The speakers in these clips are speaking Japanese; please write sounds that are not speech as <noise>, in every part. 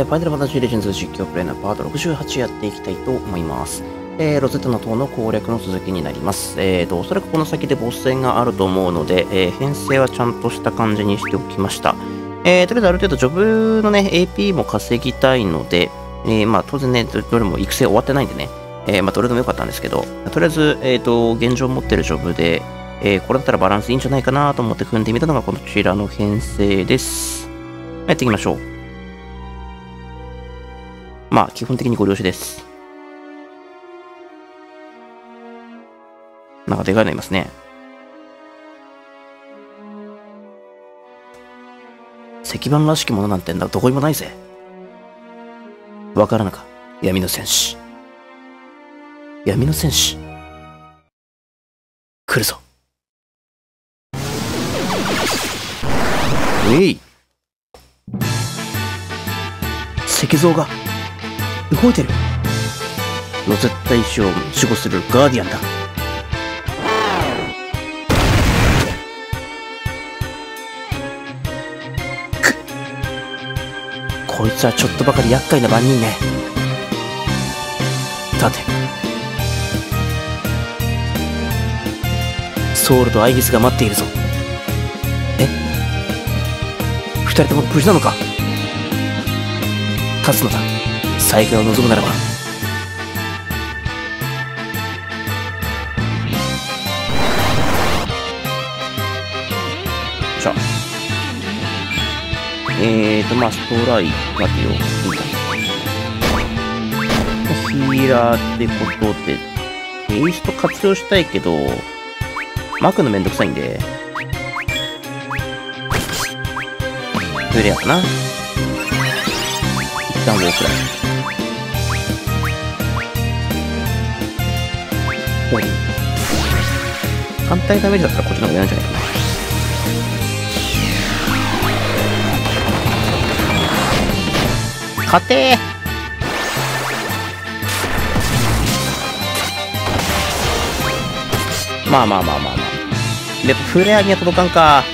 えー、ファイナルファンタジーレジェンズ実況プレイのパート68やっていきたいと思います。えー、ロゼッタの塔の攻略の続きになります。えーと、おそらくこの先でボス戦があると思うので、えー編成はちゃんとした感じにしておきました。えー、とりあえずある程度ジョブのね、AP も稼ぎたいので、えー、まあ当然ね、どれも育成終わってないんでね、えー、まあどれでもよかったんですけど、とりあえず、えーと、現状持ってるジョブで、えーこれだったらバランスいいんじゃないかなと思って組んでみたのがこちらの編成です。やっていきましょう。まあ、基本的にご了承です。なんかでかいのいますね。石板らしきものなんてんだどこにもないぜ。わからぬか闇の戦士。闇の戦士。来るぞ。えい石像が動いてる。ロゼッタ石を守護するガーディアンだ。くっ。こいつはちょっとばかり厄介な番人ね。さて。ソウルとアイギスが待っているぞ。え？二人とも無事なのか？勝つのだ。再会を望むならば。じゃあ。えーとまあストライカーでよいいヒーラーってことでテイスト活用したいけど巻くのめんどくさいんで。フレアかな。一旦ウォークライ反対ダメージだったらこっちの方が上なんじゃないかな。勝てー。まあまあまあまあまあ。やっぱフレアには届かんか。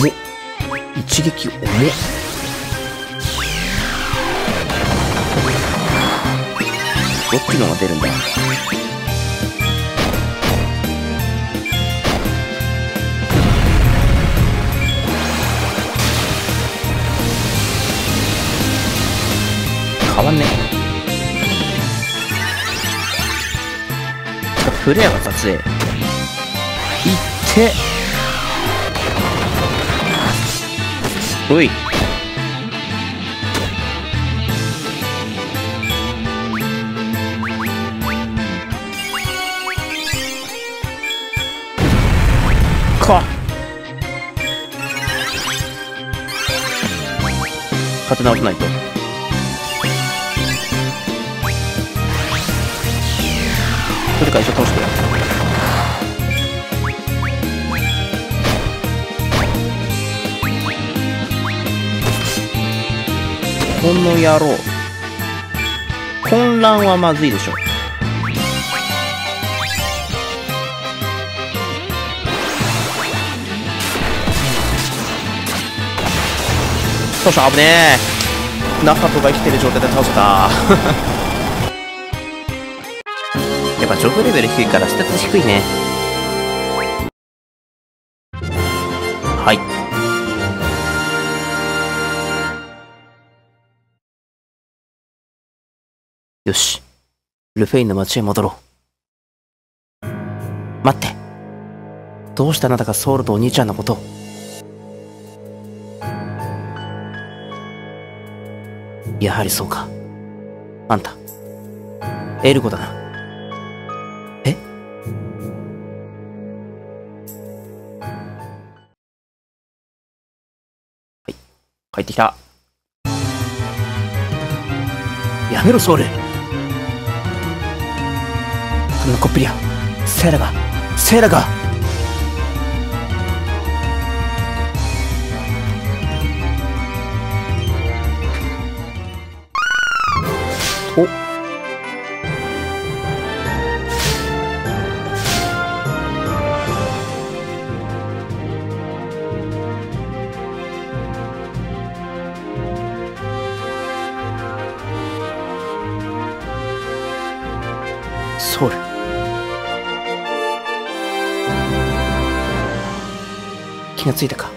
重っ一撃重っどっちのが出るんだ。変わんねえ。フレアが撮影。いって。おい。か。立て直さないと。それか一緒倒してこの野郎。混乱はまずいでしょ。少し危ねえ。中とが生きてる状態で倒せた。<laughs> やっぱジョブレベル低いからステータス低いね。はい。よし。ルフェインの町へ戻ろう。待って。どうしてあなたがソウルとお兄ちゃんのことを？やはりそうか。あんた。エルゴだな。え？はい。帰ってきた。やめろソウル。こんなこっぴりやセイラついたか？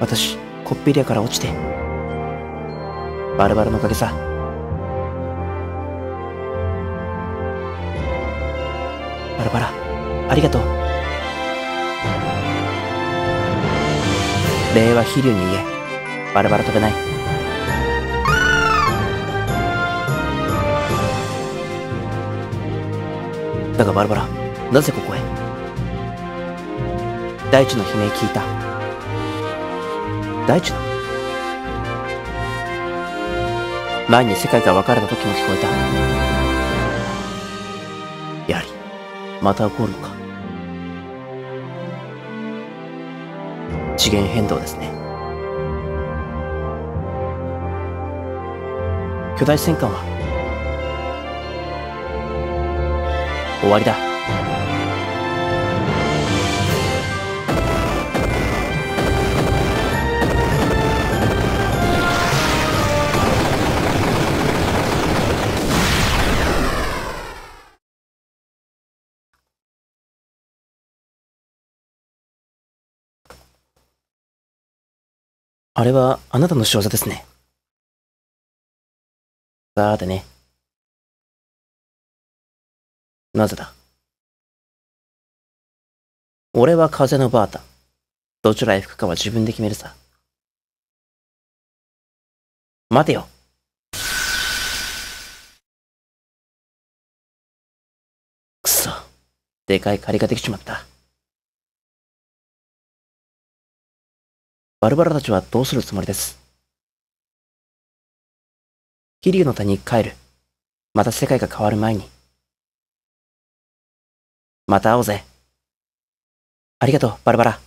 私、コッペリアから落ちて、バルバラのおかげさ。バラバラ、ありがとう。礼は飛竜に言え。バラバラ飛べない。だがバラバラ、なぜここへ？大地の悲鳴聞いた。大地の？前に世界が分かれた時も聞こえた。やはり、また起こるのか。次元変動ですね。巨大戦艦は、終わりだ。あれはあなたの仕業ですね。さてね。なぜだ？俺は風のバータ。どちらへ吹くかは自分で決めるさ。待てよ。くそ。でかい借りができちまった。バルバラたちはどうするつもりです？桐生の谷に帰る。また世界が変わる前に。また会おうぜ。ありがとう、バルバラ。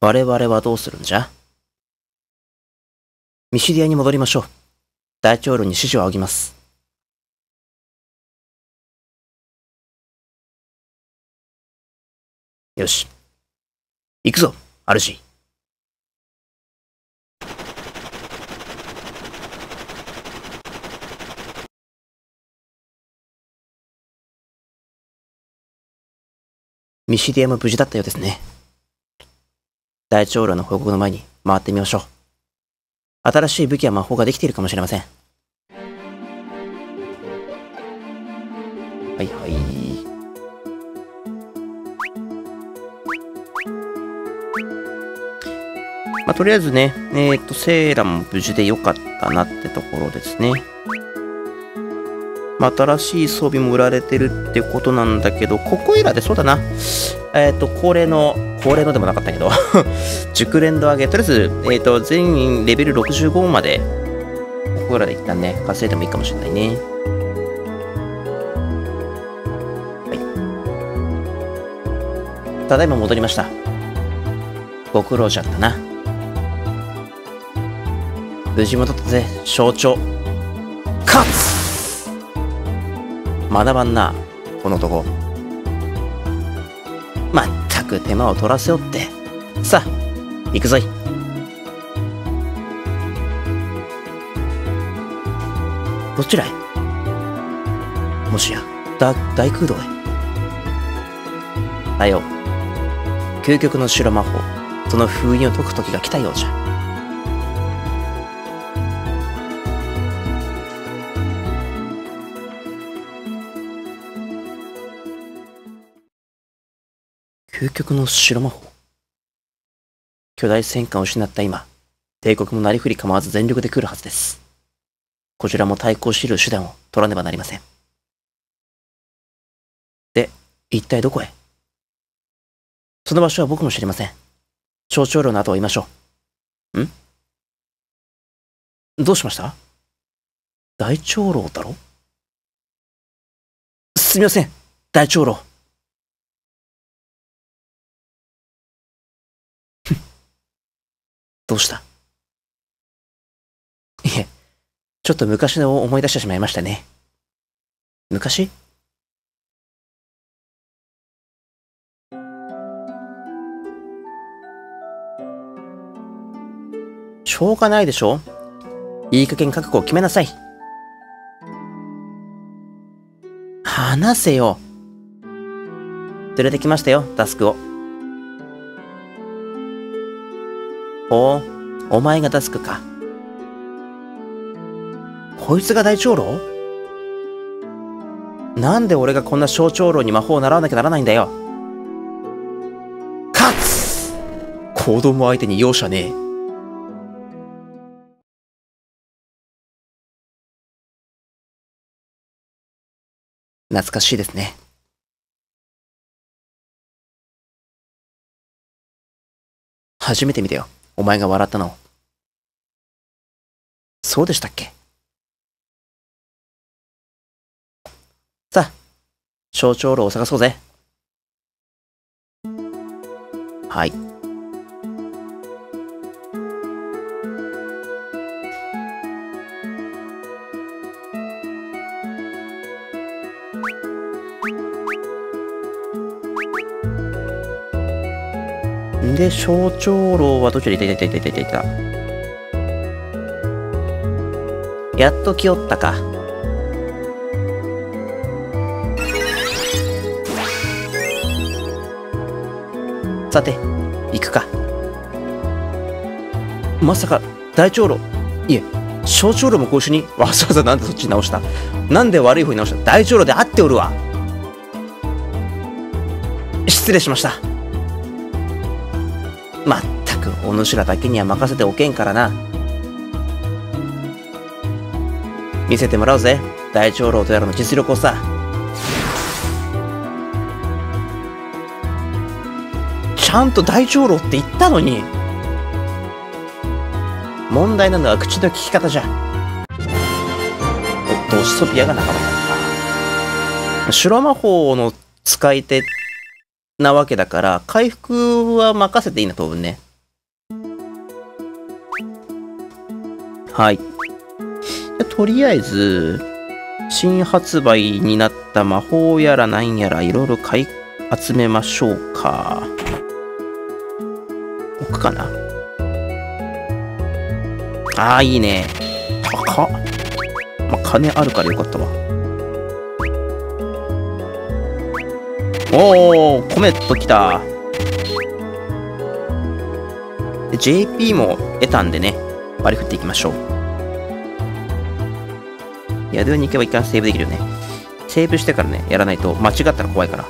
我々はどうするんじゃ？ミシディアに戻りましょう。大長老に指示を仰ぎます。よし。行くぞ、主。ミシディアも無事だったようですね。大長老の報告の前に回ってみましょう。新しい武器や魔法ができているかもしれません。はいはい。まあ、とりあえずね、えっ、ー、と、セーラも無事でよかったなってところですね。まあ、新しい装備も売られてるってことなんだけど、ここいらでそうだな。えっ、ー、と、恒例の、恒例のでもなかったけど <laughs> 熟練度上げ、とりあえず、えっ、ー、と、全員レベル65まで、ここらで一旦ね、稼いでもいいかもしれないね。はい。ただいま戻りました。ご苦労じゃったな。無事戻ったぜ、象徴。学ばんな、この男。まったく手間を取らせよって。さあ、行くぞい。どちらへもしや、だ、大空洞へ。だよ。究極の城魔法、その封印を解く時が来たようじゃ。究極の白魔法巨大戦艦を失った今、帝国もなりふり構わず全力で来るはずです。こちらも対抗しる手段を取らねばなりません。で、一体どこへ？その場所は僕も知りません。小長老の後を追いましょう。ん？どうしました？大長老だろ？すみません、大長老。どうした？いえ、ちょっと昔のを思い出してしまいましたね。昔？しょうがないでしょ？いい加減覚悟を決めなさい。話せよ。連れてきましたよ、タスクを。おお前がタスクか。こいつが大長老？なんで俺がこんな小長老に魔法を習わなきゃならないんだよ。勝つ子供相手に容赦ねえ。懐かしいですね。初めて見たよ。お前が笑ったの。そうでしたっけ？さあ、象徴路を探そうぜ。はい。で、小長老はどちらいたいた？いたいたいたいた。やっと来よったか。さて、行くか。まさか、大長老。いえ、小長老もご一緒に？わざわざなんでそっちに直した？なんで悪い方に直した？大長老で会っておるわ。失礼しました。まったくお主らだけには任せておけんからな。見せてもらうぜ。大長老とやらの実力をさ。ちゃんと大長老って言ったのに。問題なのは口の利き方じゃ。おっとシソピアが仲間だった修羅魔法の使い手ってなわけだから、回復は任せていいな、当分ね。はい。とりあえず、新発売になった魔法やらなんやらいろいろ買い集めましょうか。置くかなああ、いいね。高っ。まあ、金あるからよかったわ。おー、コメット来た。JP も得たんでね、割り振っていきましょう。宿屋に行けば一回セーブできるよね。セーブしてからね、やらないと間違ったら怖いから。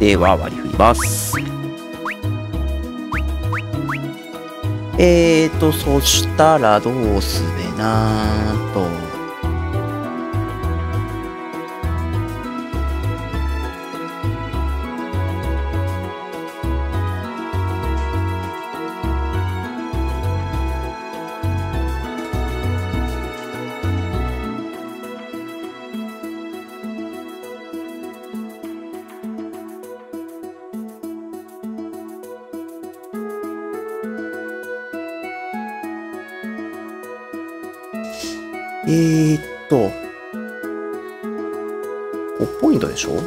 では割り振ります。えーと、そしたらどうすべなと。えー、っと、5ポイントでしょ？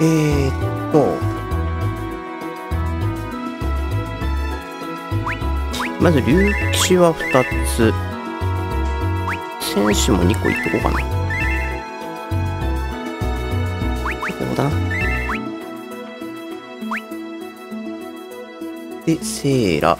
えー、っと、まず、竜騎士は2つ。戦士も2個いっとこうかな。ここだな。で、セーラ。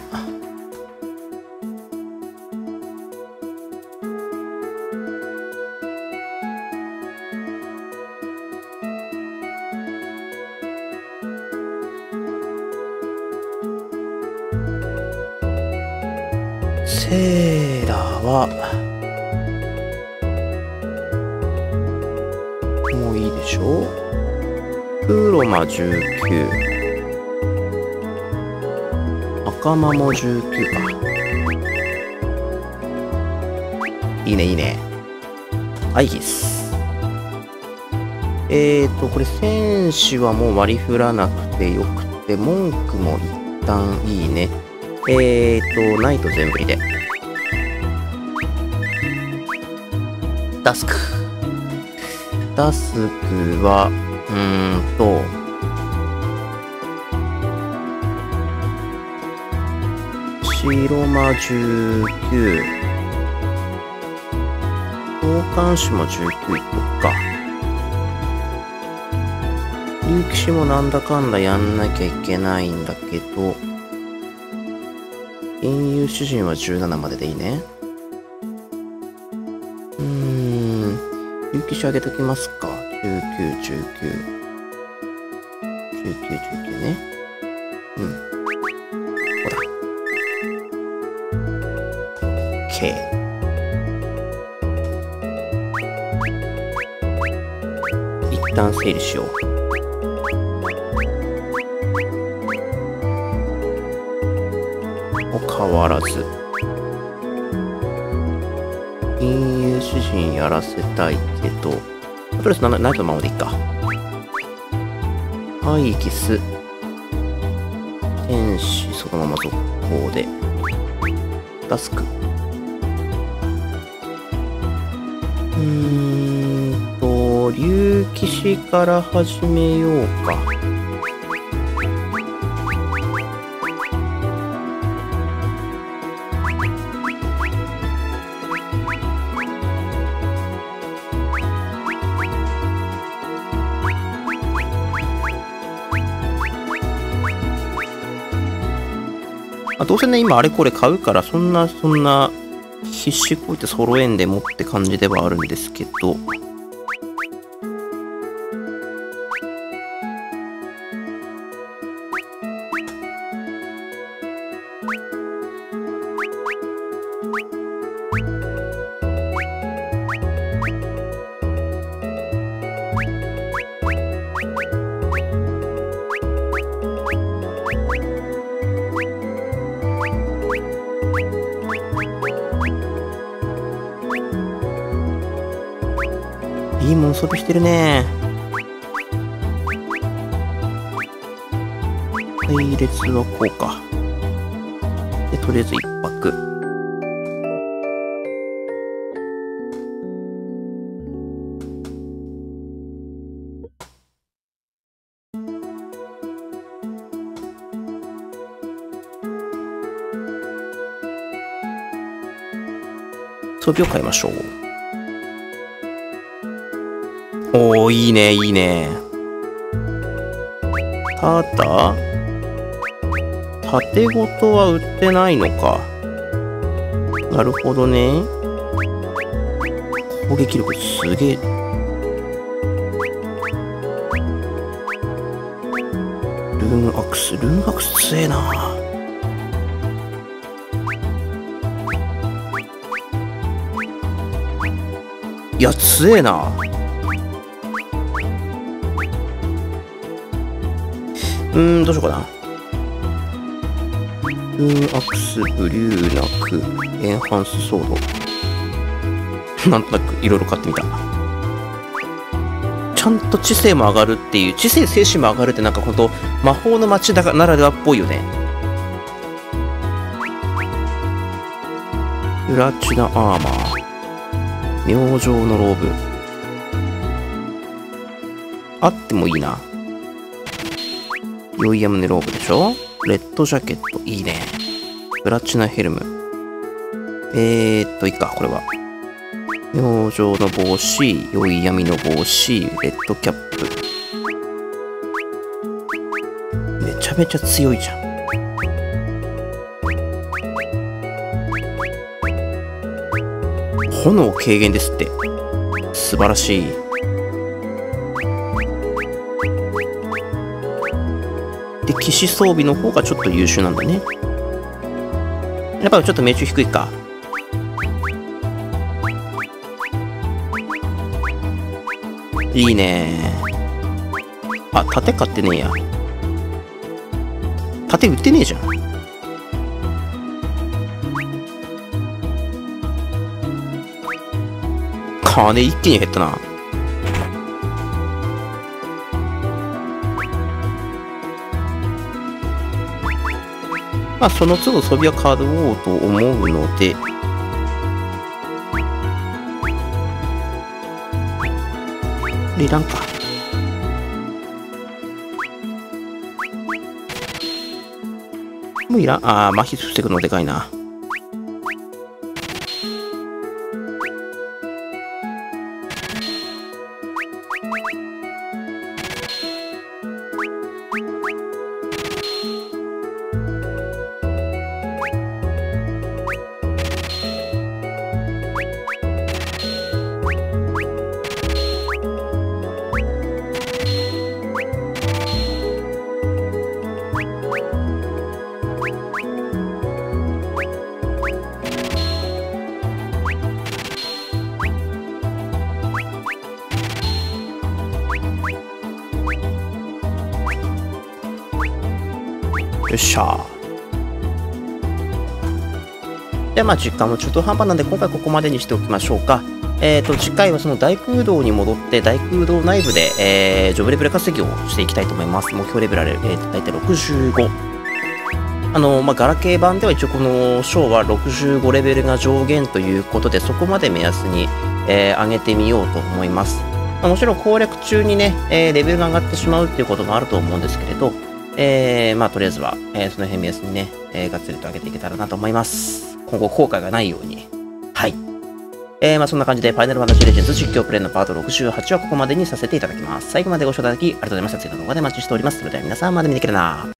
セーラーはもういいでしょう。プロマ19赤間も19かいいねいいね。アイギス。えーとこれ戦士はもう割り振らなくてよくて文句も一旦いいね。えーとナイト全振りで。ダスク。ダスクはうーんと白魔19交換士も19っとか。竜騎士もなんだかんだやんなきゃいけないんだけど。金融主人は17まででいいね。竜騎士上げときます。か1919 1919ねうんほら OK 一旦整理しようも変わらず主人やらせたいけどとりあえずナイトのままでいいか。アイギス。天使そのまま続行で。ダスク。うーんと竜騎士から始めようか。あどうせね今あれこれ買うからそんなそんな必死こいて揃えんでもって感じではあるんですけど。いいもん装備してるね。配列はこうか。でとりあえず一泊。装備を変えましょう。お、いいね、いいね。ただ、縦ごとは売ってないのか。なるほどね。攻撃力すげえ。ルームアクス、ルームアクス強えな。いや、強えな。うーん、どうしようかな。ルーアクス、ブリューナク、エンハンスソード。<laughs> なんとなくいろいろ買ってみた。ちゃんと知性も上がるっていう、知性、精神も上がるってなんかほんと魔法の街だならではっぽいよね。プラチナアーマー。明星のローブ。あってもいいな。ロイヤムネローブでしょ？レッドジャケット、いいね。プラチナヘルム。えーっと、いいか、これは。明星の帽子、酔い闇の帽子、レッドキャップ。めちゃめちゃ強いじゃん。炎軽減ですって。素晴らしい。騎士装備の方がちょっと優秀なんだね。やっぱちょっと命中低いか。いいね。あ盾買ってねえや。盾売ってねえじゃん。金一気に減ったな。まあ、その都度装備は変わろうと思うので、いらんか。もういらん。ああ、麻痺してくのでかいな。まあ実感も中途半端なんで今回ここまでにしておきましょうか。え、ー、と次回はその大空洞に戻って大空洞内部で、えー、ジョブレベル稼ぎをしていきたいと思います。目標レベルは、えー、大体65。あのまあ、ガラケー版では一応この章は65レベルが上限ということでそこまで目安に、えー、上げてみようと思います。まあ、もちろん攻略中にね、えー、レベルが上がってしまうっていうこともあると思うんですけれど、えー、まあ、とりあえずは、えー、その辺目安にね、えー、がっつりと上げていけたらなと思います。今後後悔がないように。はい。えー、まあそんな感じで、ファイナルファンタジーレジェンズ実況プレイのパート68はここまでにさせていただきます。最後までご視聴いただきありがとうございました。次の動画でお待ちしております。それでは皆さんまで見てくれな。